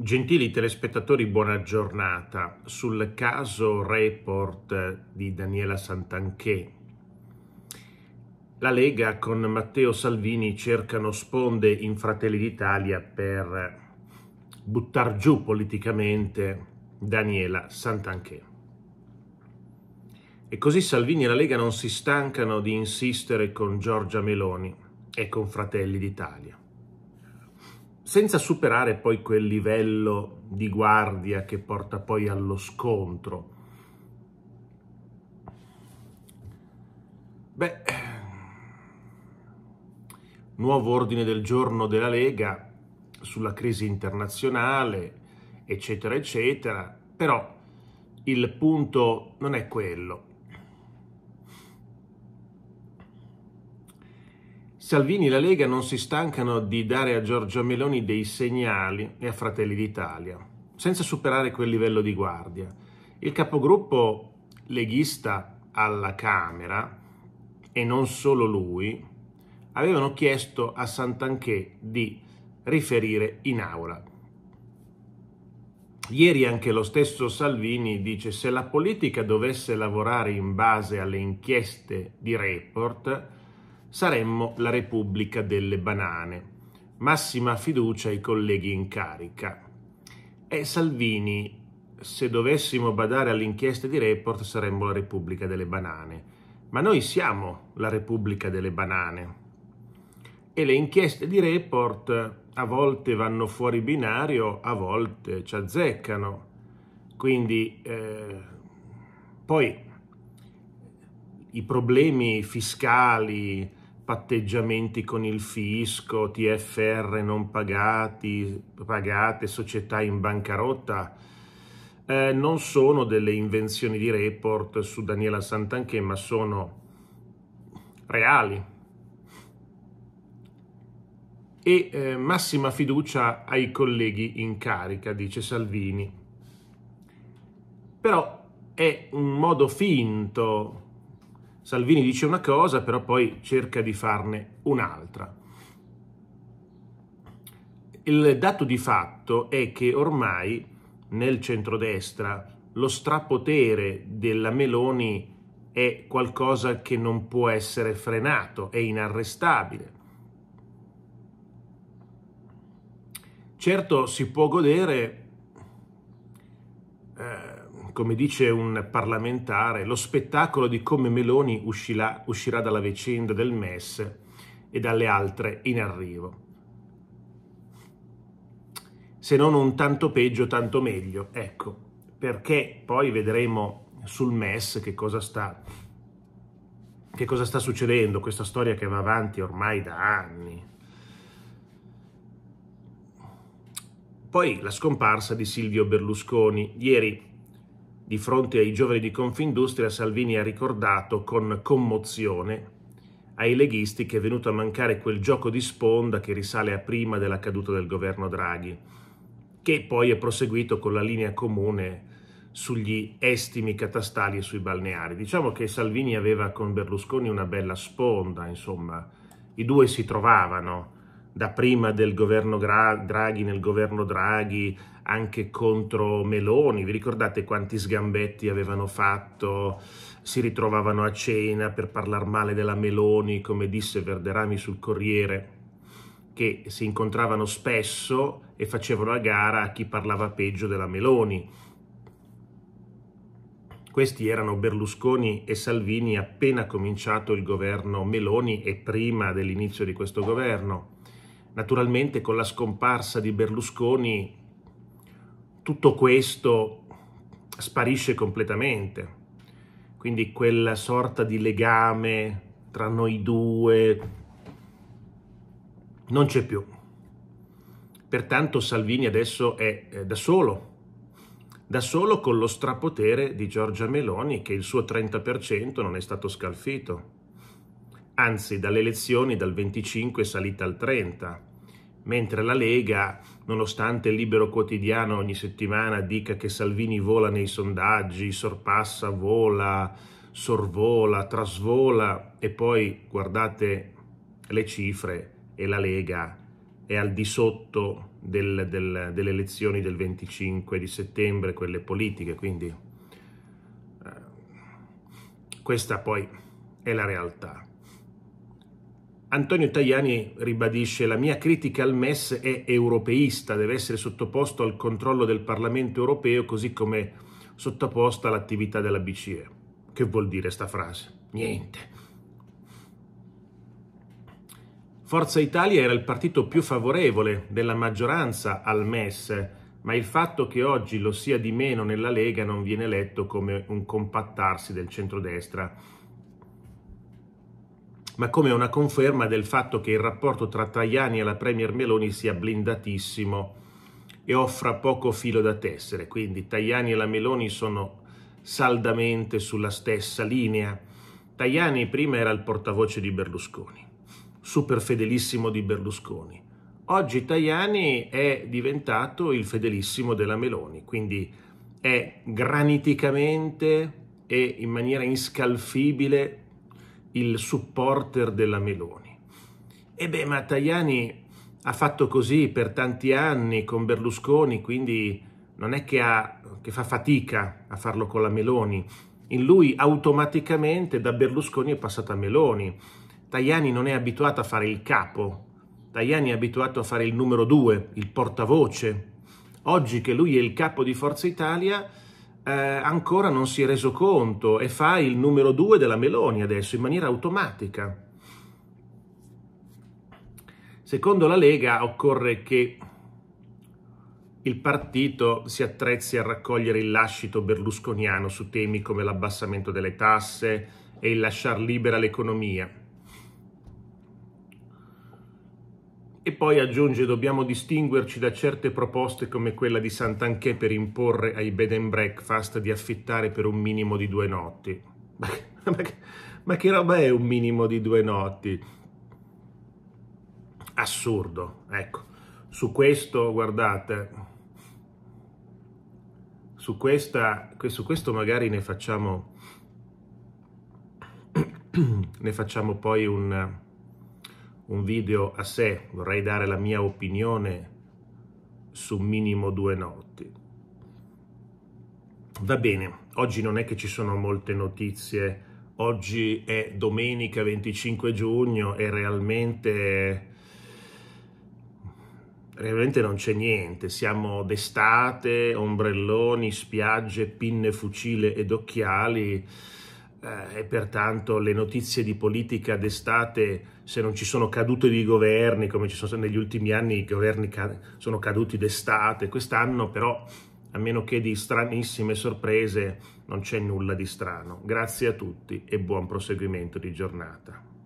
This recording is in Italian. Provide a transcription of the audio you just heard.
Gentili telespettatori, buona giornata. Sul caso report di Daniela Santanché, la Lega con Matteo Salvini cercano sponde in Fratelli d'Italia per buttar giù politicamente Daniela Santanché. E così Salvini e la Lega non si stancano di insistere con Giorgia Meloni e con Fratelli d'Italia senza superare poi quel livello di guardia che porta poi allo scontro. Beh, nuovo ordine del giorno della Lega sulla crisi internazionale, eccetera, eccetera, però il punto non è quello. Salvini e la Lega non si stancano di dare a Giorgia Meloni dei segnali e a Fratelli d'Italia, senza superare quel livello di guardia. Il capogruppo leghista alla Camera, e non solo lui, avevano chiesto a Santanché di riferire in aula. Ieri anche lo stesso Salvini dice se la politica dovesse lavorare in base alle inchieste di report, saremmo la Repubblica delle banane. Massima fiducia ai colleghi in carica. E Salvini, se dovessimo badare alle inchieste di report, saremmo la Repubblica delle banane. Ma noi siamo la Repubblica delle banane. E le inchieste di report a volte vanno fuori binario, a volte ci azzeccano. Quindi eh, poi i problemi fiscali, patteggiamenti con il fisco, TFR non pagati, pagate, società in bancarotta, eh, non sono delle invenzioni di report su Daniela Santanché, ma sono reali. E eh, massima fiducia ai colleghi in carica, dice Salvini. Però è un modo finto Salvini dice una cosa, però poi cerca di farne un'altra. Il dato di fatto è che ormai nel centrodestra lo strapotere della Meloni è qualcosa che non può essere frenato, è inarrestabile. Certo si può godere eh, come dice un parlamentare, lo spettacolo di come Meloni uscirà, uscirà dalla vicenda del MES e dalle altre in arrivo. Se non un tanto peggio, tanto meglio, ecco, perché poi vedremo sul MES che cosa sta, che cosa sta succedendo, questa storia che va avanti ormai da anni. Poi la scomparsa di Silvio Berlusconi. Ieri di fronte ai giovani di Confindustria, Salvini ha ricordato con commozione ai leghisti che è venuto a mancare quel gioco di sponda che risale a prima della caduta del governo Draghi, che poi è proseguito con la linea comune sugli estimi catastali e sui balneari. Diciamo che Salvini aveva con Berlusconi una bella sponda, insomma, i due si trovavano da prima del governo Draghi, nel governo Draghi, anche contro Meloni. Vi ricordate quanti sgambetti avevano fatto? Si ritrovavano a cena per parlare male della Meloni, come disse Verderami sul Corriere, che si incontravano spesso e facevano a gara a chi parlava peggio della Meloni. Questi erano Berlusconi e Salvini appena cominciato il governo Meloni e prima dell'inizio di questo governo. Naturalmente con la scomparsa di Berlusconi tutto questo sparisce completamente. Quindi quella sorta di legame tra noi due non c'è più. Pertanto Salvini adesso è, è da solo, da solo con lo strapotere di Giorgia Meloni che il suo 30% non è stato scalfito. Anzi, dalle elezioni dal 25 è salita al 30 mentre la Lega, nonostante il libero quotidiano ogni settimana dica che Salvini vola nei sondaggi, sorpassa, vola, sorvola, trasvola e poi guardate le cifre e la Lega è al di sotto del, del, delle elezioni del 25 di settembre, quelle politiche, quindi eh, questa poi è la realtà. Antonio Tajani ribadisce la mia critica al MES è europeista, deve essere sottoposto al controllo del Parlamento europeo così come sottoposta all'attività della BCE. Che vuol dire sta frase? Niente. Forza Italia era il partito più favorevole della maggioranza al MES, ma il fatto che oggi lo sia di meno nella Lega non viene letto come un compattarsi del centrodestra, ma come una conferma del fatto che il rapporto tra Tajani e la Premier Meloni sia blindatissimo e offra poco filo da tessere. Quindi Tajani e la Meloni sono saldamente sulla stessa linea. Tajani prima era il portavoce di Berlusconi super fedelissimo di Berlusconi. Oggi Tajani è diventato il fedelissimo della Meloni, quindi è graniticamente e in maniera inscalfibile il supporter della Meloni. E beh, ma Tajani ha fatto così per tanti anni con Berlusconi, quindi non è che, ha, che fa fatica a farlo con la Meloni. In lui automaticamente da Berlusconi è passata Meloni Tajani non è abituato a fare il capo, Tajani è abituato a fare il numero due, il portavoce. Oggi che lui è il capo di Forza Italia, eh, ancora non si è reso conto e fa il numero due della Meloni adesso in maniera automatica. Secondo la Lega occorre che il partito si attrezzi a raccogliere il lascito berlusconiano su temi come l'abbassamento delle tasse e il lasciar libera l'economia. E poi aggiunge dobbiamo distinguerci da certe proposte come quella di Sant'Anché per imporre ai bed and breakfast di affittare per un minimo di due notti. Ma, ma, ma che roba è un minimo di due notti? Assurdo, ecco. Su questo, guardate, su, questa, su questo magari ne facciamo, ne facciamo poi un un video a sé, vorrei dare la mia opinione su minimo due notti. Va bene, oggi non è che ci sono molte notizie, oggi è domenica 25 giugno e realmente, realmente non c'è niente, siamo d'estate, ombrelloni, spiagge, pinne, fucile ed occhiali eh, e pertanto le notizie di politica d'estate, se non ci sono cadute di governi, come ci sono negli ultimi anni i governi sono caduti d'estate, quest'anno però, a meno che di stranissime sorprese, non c'è nulla di strano. Grazie a tutti e buon proseguimento di giornata.